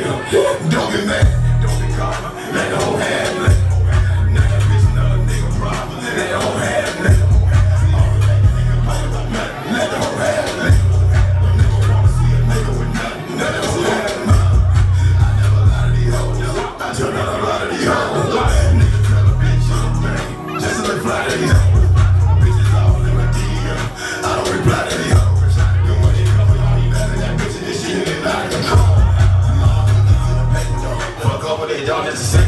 nigga. Don't get mad, don't get caught, Let go. y'all necessarily.